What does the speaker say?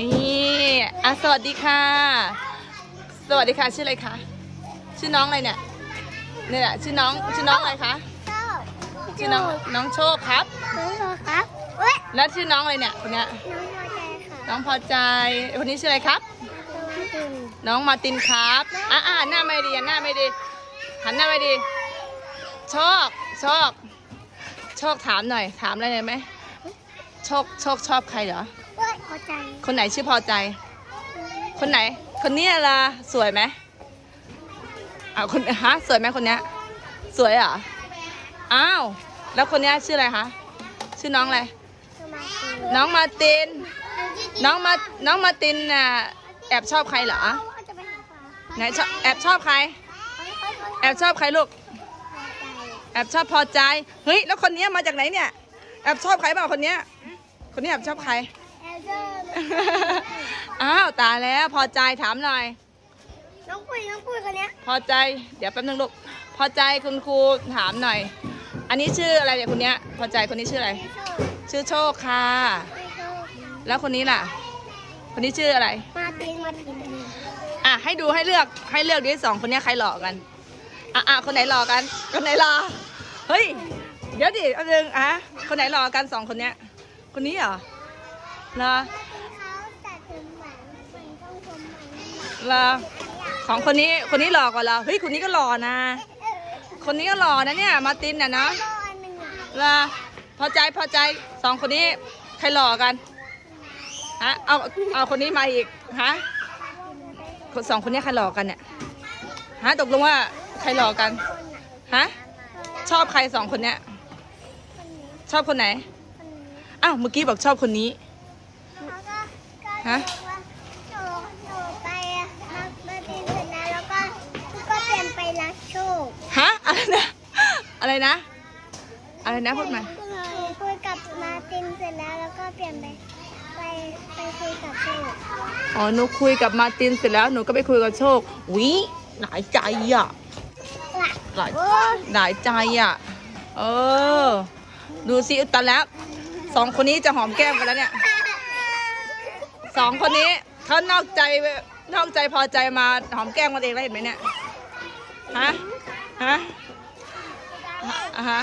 นี่อะสวัสดีค่ะ สวัสดีค่ะชื่ออะไรคะ ชื่อน้องอะไรเนี่ยเนี่ยแหละชื่อน้องชื่อน้องอะไรคะเจ้าชื่อน้องน้องโชคครับน้องโชครับเอ้ยแล้วชื่อน้องอะไรเนี่ยคนเนี้ยน้องพอใจค่ะน้องพอใจคนนี้ชื่ออะไรครับ น้องตื่นน้องมาร์ตินครับอะอะหันหน้าไม่ดีหันหน้าไม่ดีหันหน้าไม่ดีโชคโชคโชคถามหน่อย ถามอะไรหน่อยไหมโชคโชคชอบใครเหรอเอ้ยพอ ใจ คนไหนชื่อพอใจ คนไหน คนนี้ล่ะสวยไหมอ้าวคนฮะสวยไหมคนเนี้ย สวยเหรออ้าวแล้วคนเนี้ยชื่ออะไรคะชื่อน้องอะไรสมาธิน้องมาร์ติน น้องมาน้องมาร์ตินน่ะแอบชอบใครเหรอจะไปหาฟ้าไหนชอบแอบชอบใคร แอบชอบใครลูกแอบชอบพอใจเฮ้ยแล้วคนเนี้ยมาจากไหนเนี่ยแอบชอบใครเปล่าคนเนี้ยคนนี้แอบชอบใครแอลเดอร์อ้าวตายแล้ว พอใจถามหน่อย น้องปุ้ยน้องปุ้ยคนเนี้ยพอใจ เดี๋ยวแป๊บนึงลูกพอใจคุณครูถามหน่อย อันนี้ชื่ออะไรเนี่ยคนเนี้ย พอใจคนนี้ชื่ออะไรโชคชื่อโชคค่ะโชคแล้วคนนี้ล่ะ คนนี้ชื่ออะไร มาตินมาตินอะให้ดูให้เลือกให้เลือกดิสองคนเนี้ยใครหล่อกันอะอะคนไหนหล่อกัน คนไหนหล่อเฮ้ยเดี๋ยวดิเอาหนึ่งอะคนไหนหล่อกันสองคนเนี้ย คนนี้เหรอ เราตัดผมเหมือนเหมือนต้องผมเรอของคนนี้คนนี้หล่อกว่าเราเฮ้ยคนนี้ก็หล่อนะ คนนี้ก็หล่อนะเนี่ย มาตินน่ะเนาะก็อันะเหรอพอใจพอใจสองคนนี้ใครหล่อกันฮะเอาเอาคนนี้มาอีกฮะคนสองคนนี้ใครหล่อกันเนี่ยฮะตกลงว่าใครหล่อกันฮะชอบใครสองคนเนี้ยชอบคนไหนอ้าวเมื่อกี้บอกชอบคนนี้ ฮะบอกว่าหนูหนูไปอะมามาตินเสร็จแล้วแล้วก็ก็เปลี่ยนไปรักโชคฮะอะไรนะอะไรนะ อะไรนะพูดมาหนูคุยกับมาตินเสร็จแล้วแล้วก็เปลี่ยนไปไปไปคุยกับโชคอ๋อหนูคุยกับมาร์ตินเสร็จแล้วหนูก็ไปคุยกับโชควิหลายใจอะหลายโอ้หลายใจอะเออ ดูสิตอนแล้วสองคนนี้จะหอมแก้มกันแล้วเนี่ย สองคนนี้เขานอกใจนอกใจพอใจมาหอมแก้มกันเองแล้วเห็นไหมเนี่ย ฮะ ฮะฮะฮะ